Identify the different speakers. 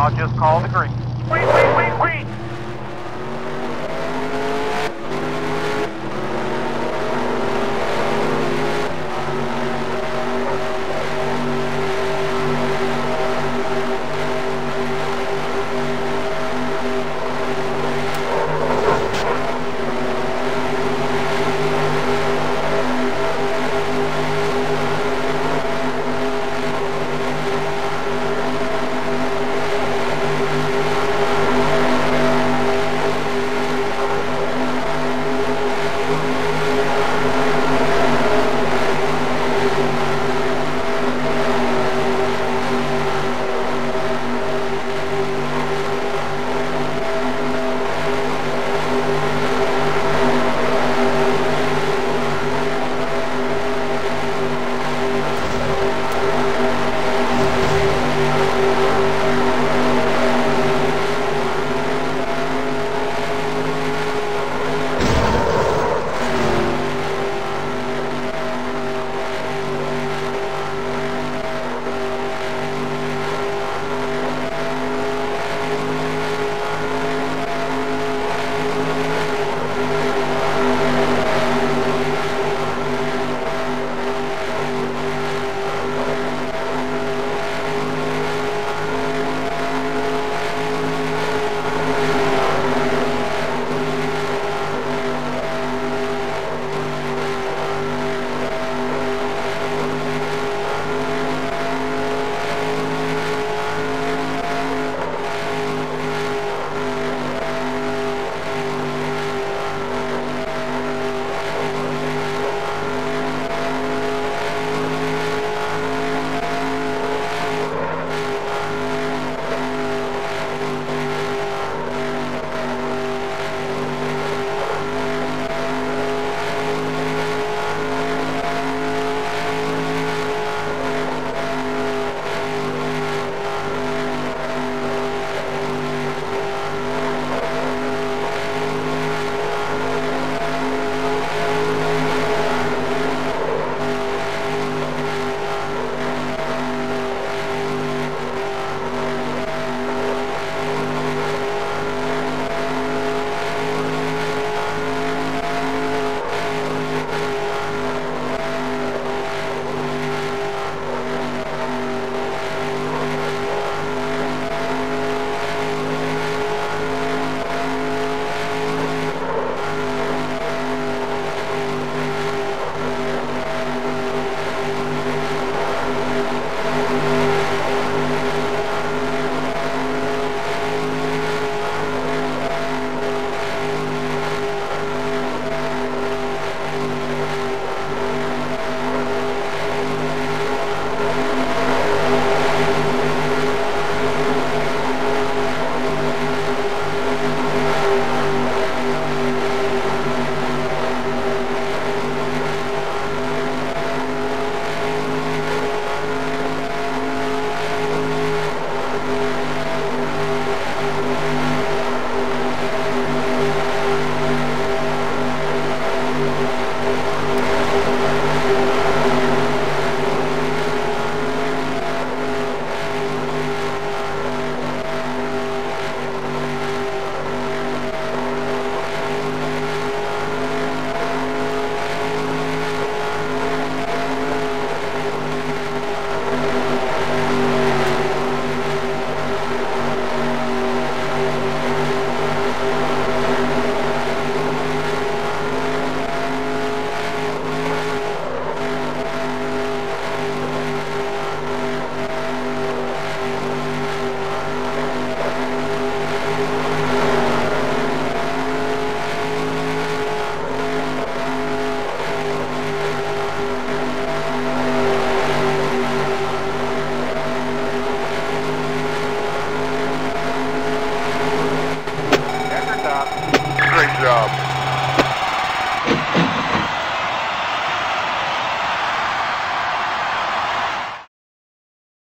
Speaker 1: I'll just call the green.